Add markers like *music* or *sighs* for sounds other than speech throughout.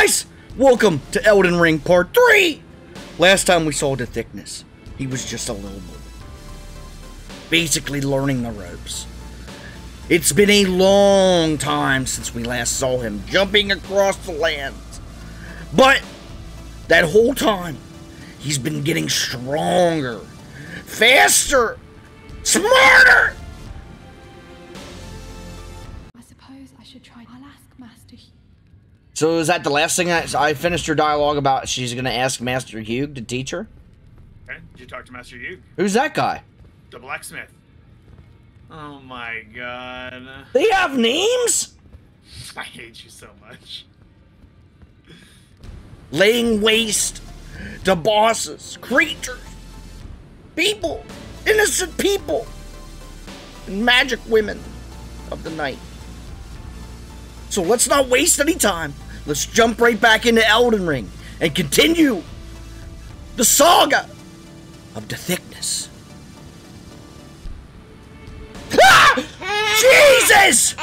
guys! Welcome to Elden Ring Part 3! Last time we saw the thickness, he was just a little boy. Basically learning the ropes. It's been a long time since we last saw him jumping across the land. But that whole time, he's been getting stronger, faster, smarter! So is that the last thing I, I finished your dialogue about? She's gonna ask Master Hewg to teach her. Okay, did you talk to Master Yu? Who's that guy? The blacksmith. Oh my god. They have names. *laughs* I hate you so much. Laying waste to bosses, creatures, people, innocent people, and magic women of the night. So let's not waste any time. Let's jump right back into Elden Ring and continue the saga of the thickness. Ah! Jesus!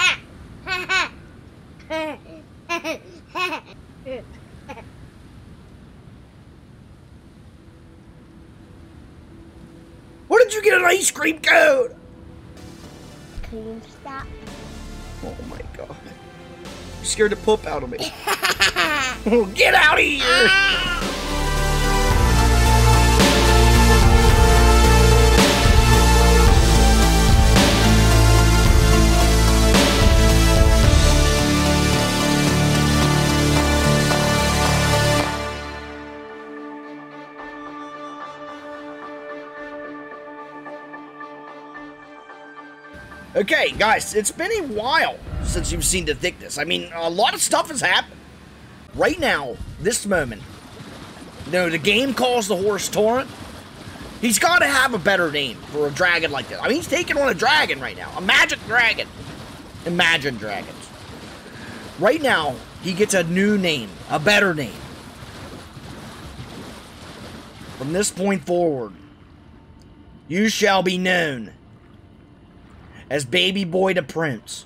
Where did you get an ice cream cone? Can you stop? Oh my god. You scared the poop out of me. *laughs* *laughs* Get out of here! Okay, guys, it's been a while since you've seen the thickness. I mean, a lot of stuff has happened. Right now, this moment, you know, the game calls the horse Torrent. He's got to have a better name for a dragon like this. I mean, he's taking on a dragon right now, a magic dragon. Imagine dragons. Right now, he gets a new name, a better name. From this point forward, you shall be known as Baby Boy the Prince.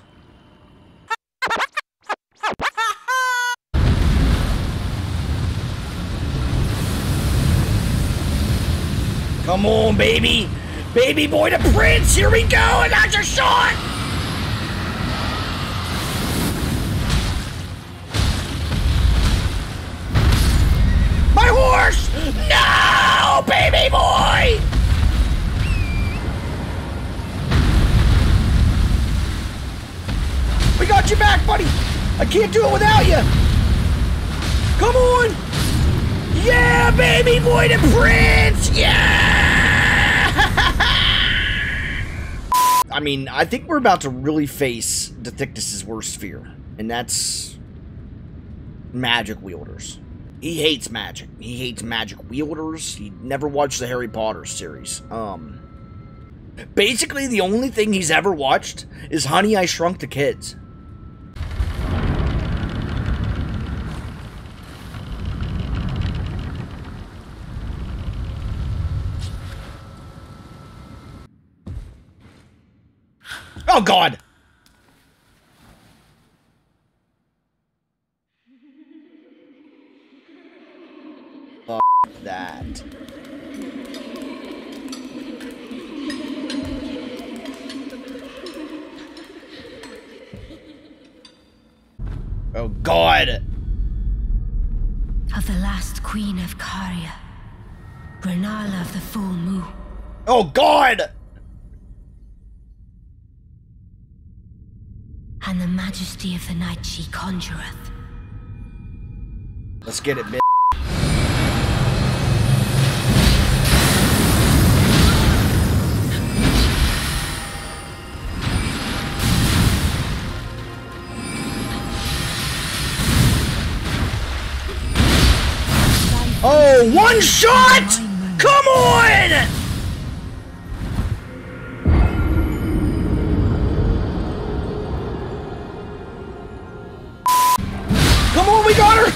Come on, baby! Baby Boy the Prince! Here we go! I got your shot! My horse! No! Baby boy! We got you back, buddy. I can't do it without you. Come on. Yeah, baby boy, the prince. Yeah. *laughs* I mean, I think we're about to really face the worst fear, and that's magic wielders. He hates magic. He hates magic wielders. He never watched the Harry Potter series. Um, basically, the only thing he's ever watched is Honey, I Shrunk the Kids. Oh God! Fuck that. Oh God! of the last queen of Caria, Rennala of the full moon. Oh God! and the majesty of the night she conjureth. Let's get it, bitch. Oh, one shot!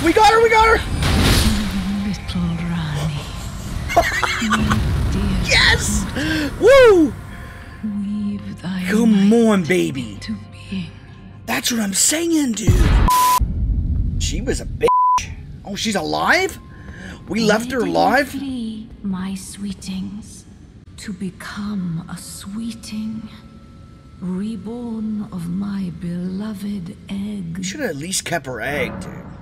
We got her! We got her! We got her! Little Ranni. Yes! Woo! Come on, baby. That's what I'm saying, dude. She was a bitch. Oh, she's alive? We left her you alive? Flee, my sweetings, to become a sweeting, reborn of my beloved egg. We should have at least kept her egg, dude.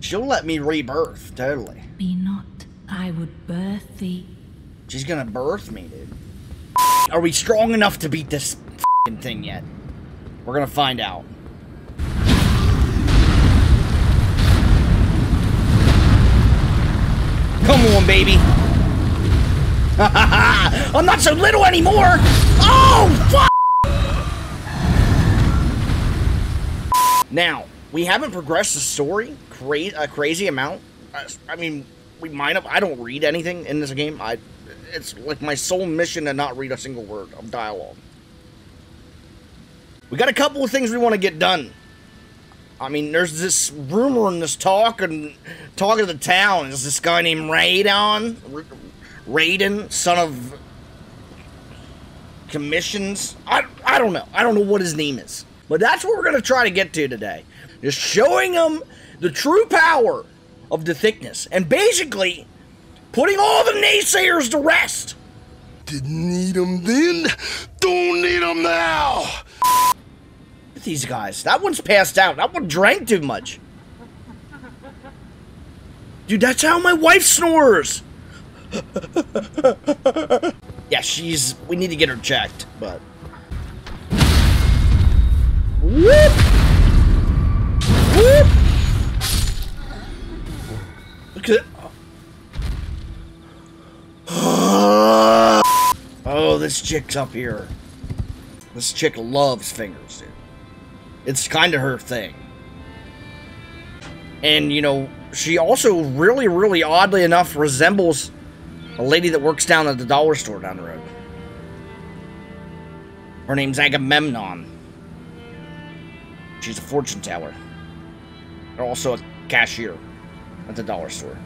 She'll let me rebirth, totally. Be not, I would birth thee. She's gonna birth me, dude. Are we strong enough to beat this fing thing yet? We're gonna find out. Come on, baby. *laughs* I'm not so little anymore. Oh, fuck! Now, we haven't progressed the story cra- a crazy amount. I- I mean, we might have. I don't read anything in this game. I, it's like my sole mission to not read a single word of dialogue. We got a couple of things we want to get done. I mean, there's this rumor and this talk and talk of the town. Is this guy named Raidon? Raiden, son of commissions? I, I don't know. I don't know what his name is. But that's what we're going to try to get to today. Just showing them the true power of the thickness. And basically, putting all the naysayers to rest. Didn't need them then, don't need them now. These guys. That one's passed out. That one drank too much. Dude, that's how my wife snores. *laughs* yeah, she's. We need to get her checked, but. Whoop! Whoop! Look at. Oh, this chick's up here. This chick loves fingers, dude. It's kind of her thing. And, you know, she also really, really oddly enough resembles a lady that works down at the dollar store down the road. Her name's Agamemnon. She's a fortune teller. And also a cashier at the dollar store.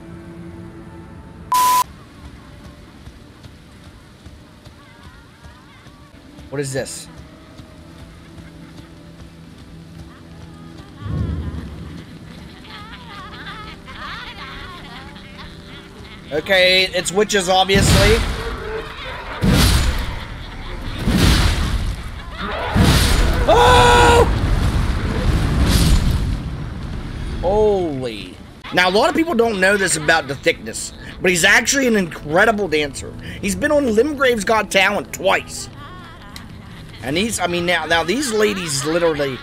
What is this? Okay, it's witches, obviously. Now, a lot of people don't know this about the thickness, but he's actually an incredible dancer. He's been on Limgrave's Got Talent twice. And these, I mean, now, now these ladies literally,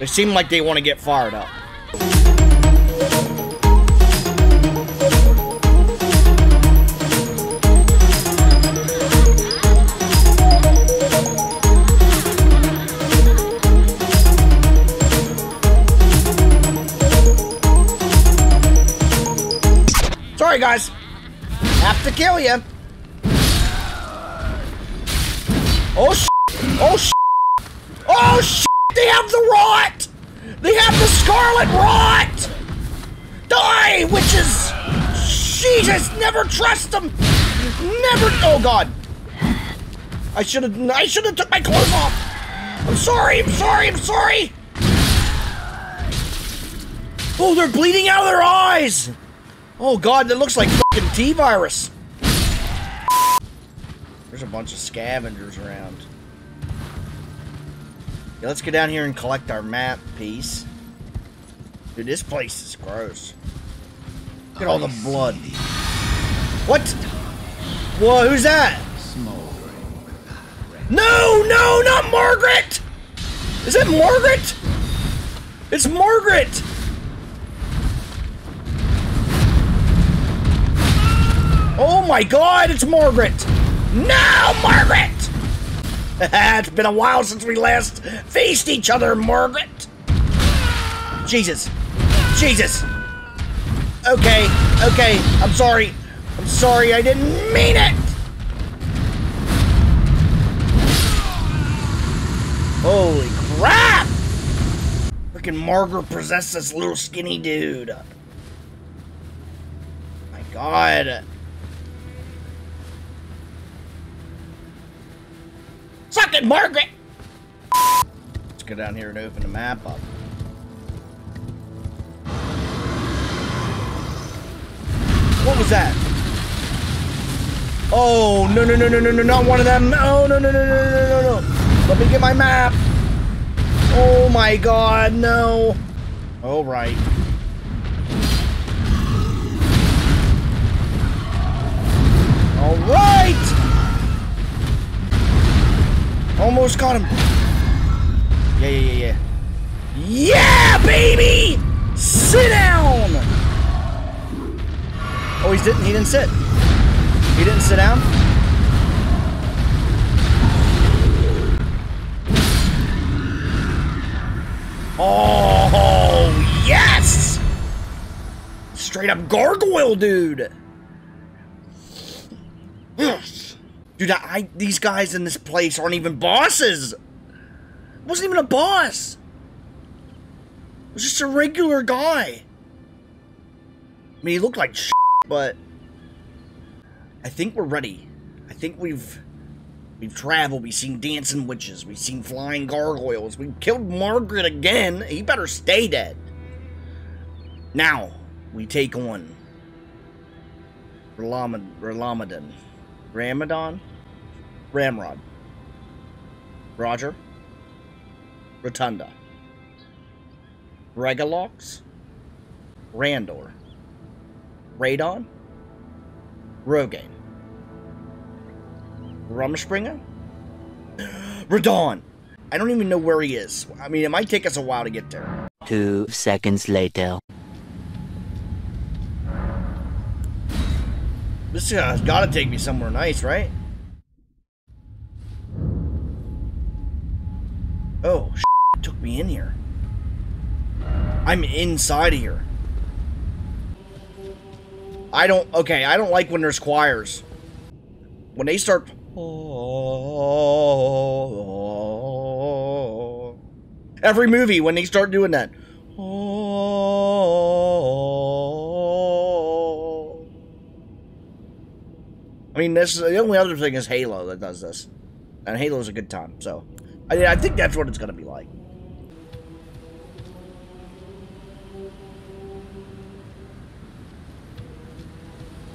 they seem like they want to get fired up. To kill you. Oh, sh! Oh, sh! Oh, sh! They have the rot! They have the scarlet rot! Die, witches! Jesus, never trust them! Never. Oh God! I should have. I should have took my clothes off. I'm sorry. I'm sorry. I'm sorry. Oh, they're bleeding out of their eyes. Oh God, that looks like fucking T-virus. There's a bunch of scavengers around. Yeah, let's go down here and collect our map piece. Dude, this place is gross. Look at all the blood. What? Whoa, who's that? No, no, not Margaret! Is it Margaret? It's Margaret! Oh my god, it's Margaret! No, Margaret! *laughs* it's been a while since we last faced each other, Margaret! Jesus. Jesus! Okay, okay, I'm sorry. I'm sorry, I didn't mean it! Holy crap! Freaking Margaret possessed this little skinny dude. My god. fucking Margaret! Let's go down here and open the map up. What was that? Oh, no, no, no, no, no, no, not one of them. Oh, no, no, no, no, no, no, no. Let me get my map. Oh, my God, no. All right. All right! Almost got him. Yeah, yeah, yeah, yeah. Yeah, baby! Sit down! Oh, he didn't. He didn't sit. He didn't sit down. Oh yes! Straight up gargoyle, dude. Dude, I these guys in this place aren't even bosses. wasn't even a boss. It was just a regular guy. I mean, he looked like shit, but I think we're ready. I think we've we've traveled. We've seen dancing witches. We've seen flying gargoyles. We've killed Margaret again. He better stay dead. Now we take on Ramadan, Ramadan, Ramrod, Roger, Rotunda, Regalox, Randor, Radon, Rogaine, Rumspringer, Radon. I don't even know where he is. I mean, it might take us a while to get there. Two seconds later. This uh, has got to take me somewhere nice, right? Oh, took me in here. I'm inside of here. I don't. Okay, I don't like when there's choirs. When they start. Every movie when they start doing that. I mean, this the only other thing is Halo that does this, and Halo's a good time. So, I, I think that's what it's gonna be like.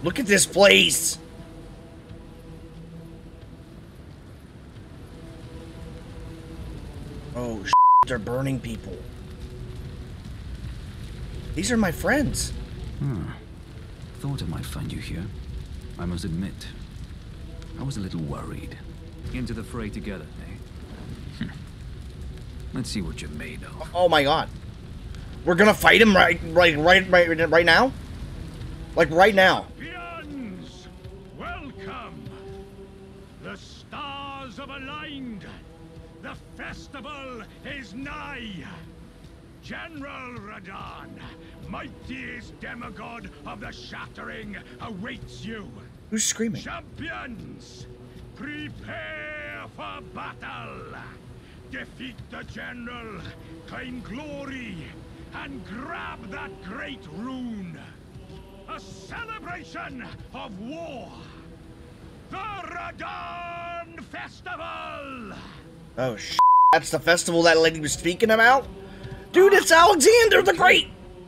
Look at this place. Oh, they're burning people. These are my friends. Hmm. Thought I might find you here. I must admit, I was a little worried. Into the fray together, eh? Let's see what you're made of. Oh my god. We're gonna fight him right, right, right, right, right now? Like right now. Champions, welcome! The stars have aligned. The festival is nigh. General Radahn, mightiest demigod of the Shattering, awaits you. Who's screaming? Champions, prepare for battle. Defeat the General, claim glory, and grab that great rune. A celebration of war. The Radahn Festival! Oh, sh That's the festival that lady was speaking about? Dude, it's Alexander the Great!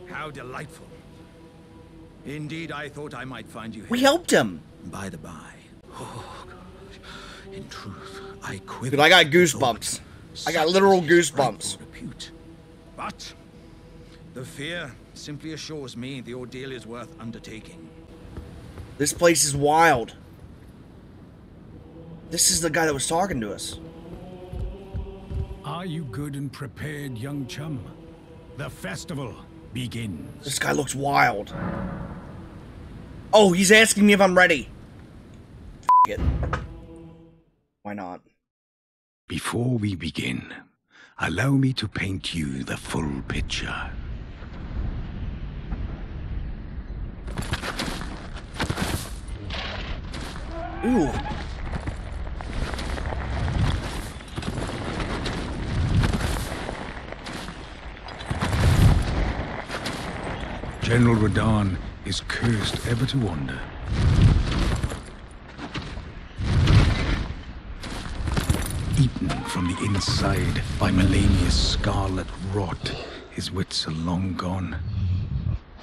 How delightful. Indeed, I thought I might find you here. We helped him. By the by. Oh, God. In truth, I quiver. Dude, I got at the goosebumps. Thought. I got literal goosebumps. Repute. But the fear simply assures me the ordeal is worth undertaking. This place is wild. This is the guy that was talking to us. Are you good and prepared, young chum? The festival begins. This guy looks wild. Oh, he's asking me if I'm ready. F it. Why not? Before we begin, allow me to paint you the full picture. Ooh. General Radahn is cursed ever to wander. eaten from the inside by Malenia's scarlet rot. His wits are long gone.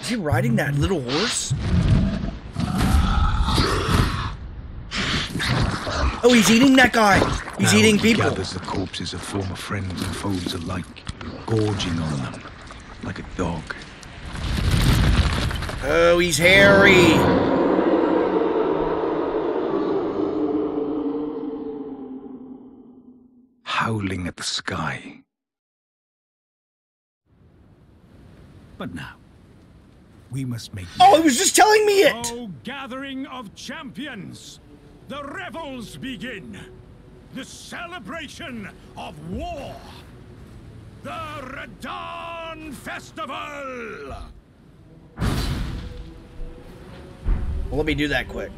Is he riding that little horse? Oh, he's eating that guy. He's now eating he people. gathers the corpses of former friends and foes alike, gorging on them like a dog. Oh, he's hairy. Sky. But now, we must make. Oh, it was just telling me it. Oh, gathering of champions! The revels begin! The celebration of war! The Radahn Festival! Well, let me do that quick.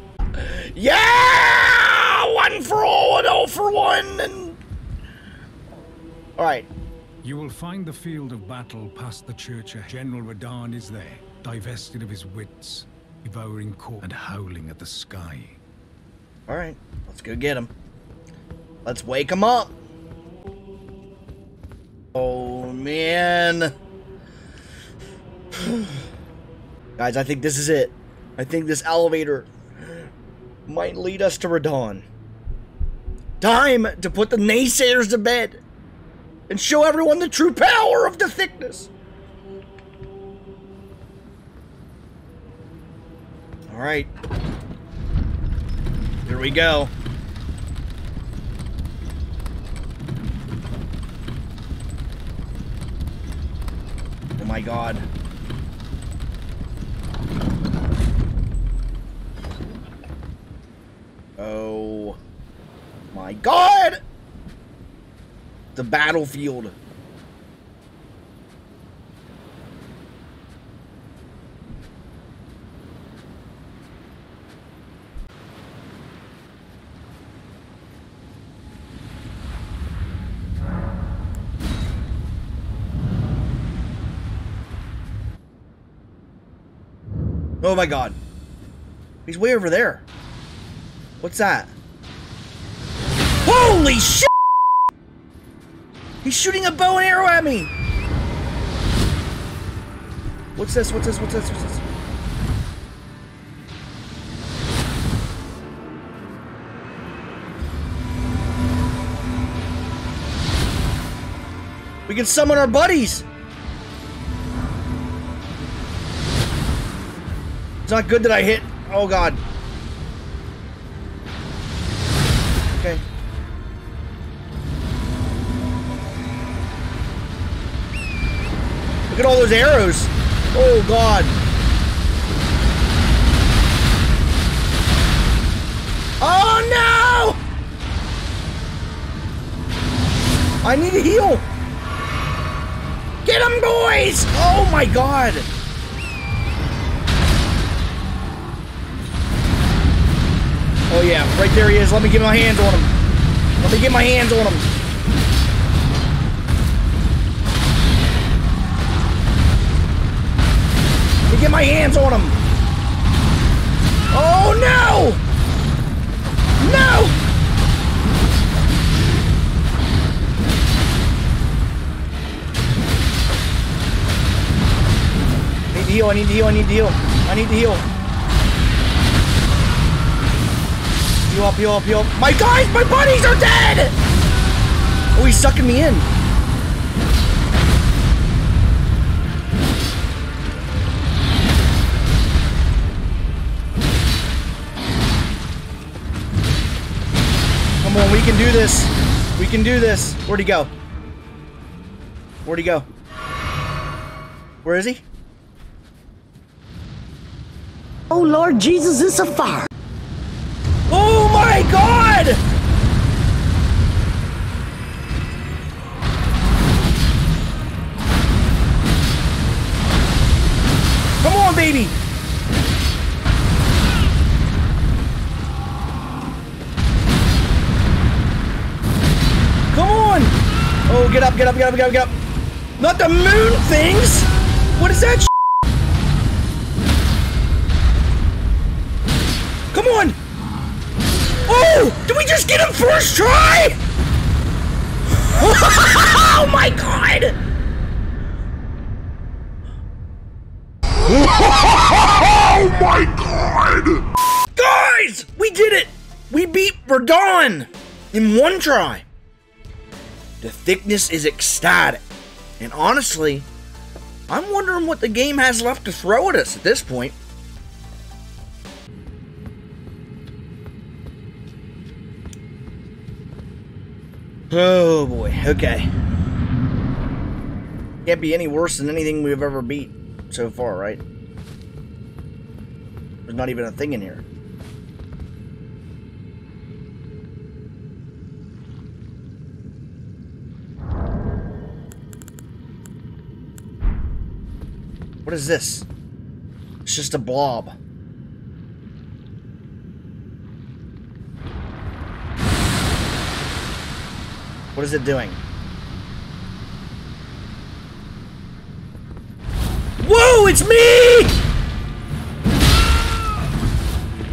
Yeah! One for all and all for one. And all right. You will find the field of battle past the church. General Radahn is there, divested of his wits, devouring corpse and howling at the sky. All right. Let's go get him. Let's wake him up. Oh man. *sighs* Guys, I think this is it. I think this elevator might lead us to Radahn. Time to put the naysayers to bed and show everyone the true power of the thickness. All right. Here we go. Oh my god. Oh my god! The battlefield. Oh my god. He's way over there. What's that? Holy shit! He's shooting a bow and arrow at me! What's this? What's this? What's this? What's this? We can summon our buddies! It's not good that I hit. Oh god. Look at all those arrows. Oh god. Oh no! I need to heal. Get him, boys! Oh my god. Oh yeah, right there he is. Let me get my hands on him. Let me get my hands on him. Me get my hands on him. Oh no! No! I need to heal, I need to heal, I need to heal. I need to heal. Heal up, heal up, heal up. My guys, my buddies are dead! Oh, he's sucking me in. On, we can do this. We can do this. Where'd he go? Where'd he go? Where is he? Oh Lord Jesus, it's a fire. Oh my god! Up, get up, get up, get up, get up! Not the moon things! What is that? Come on! Oh! Did we just get him first try? *laughs* oh my god! oh my god! Guys! We did it! We beat Radahn in one try. The thickness is ecstatic. And honestly, I'm wondering what the game has left to throw at us at this point. Oh boy, okay. Can't be any worse than anything we've ever beat so far, right? There's not even a thing in here. What is this? It's just a blob. What is it doing? Whoa, it's me!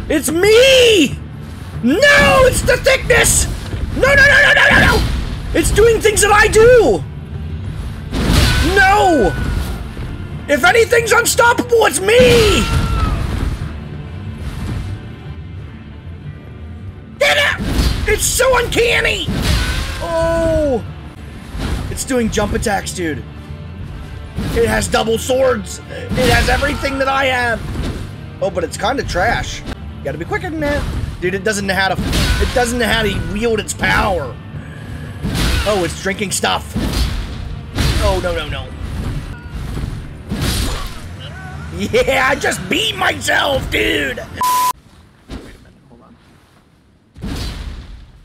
It's me! No, it's the thickness! No, no, no, no, no, no, no! It's doing things that I do! No! If anything's unstoppable, it's me! Get it! It's so uncanny! Oh! It's doing jump attacks, dude. It has double swords. It has everything that I have. Oh, but it's kind of trash. You gotta be quicker than that. Dude, it doesn't know how to... It doesn't know how to wield its power. Oh, it's drinking stuff. Oh, no, no, no. Yeah, I just beat myself, dude!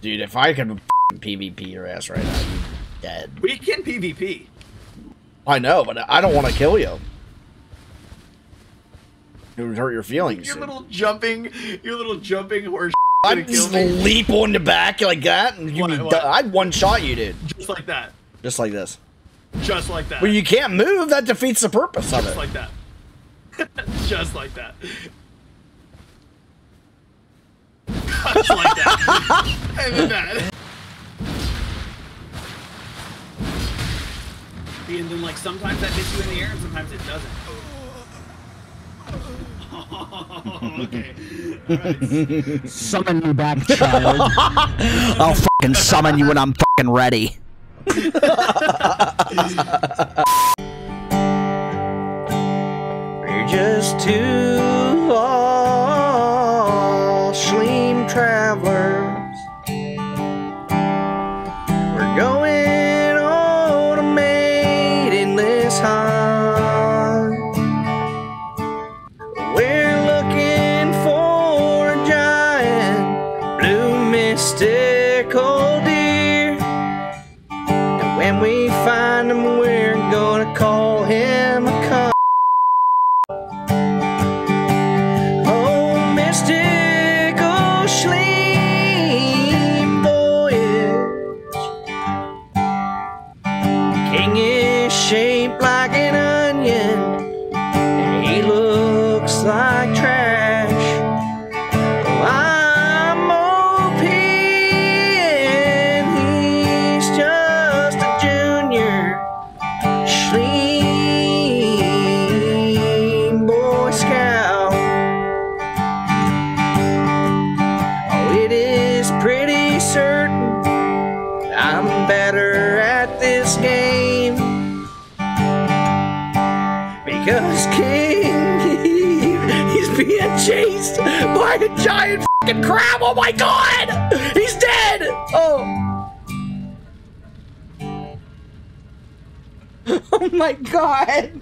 Dude, if I could PvP your ass right now, you'd dead. We can PvP. I know, but I don't want to kill you. It would hurt your feelings. Your little jumping, your little jumping horse. I'd just leap on the back like that, and you'd What, be what? done. I'd one shot you, dude. Just like that. Just like this. Just like that. Well, you can't move. That defeats the purpose of it. Just like that. *laughs* Just like that. Just like that. and then that. And then, like, sometimes that hits you in the air, and sometimes it doesn't. *laughs* okay. Summon me back, child. *laughs* I'll fucking summon you when I'm fucking ready. Just two Ashlim travelers. Fucking crab. Oh my god! He's dead! Oh. *laughs* Oh my god!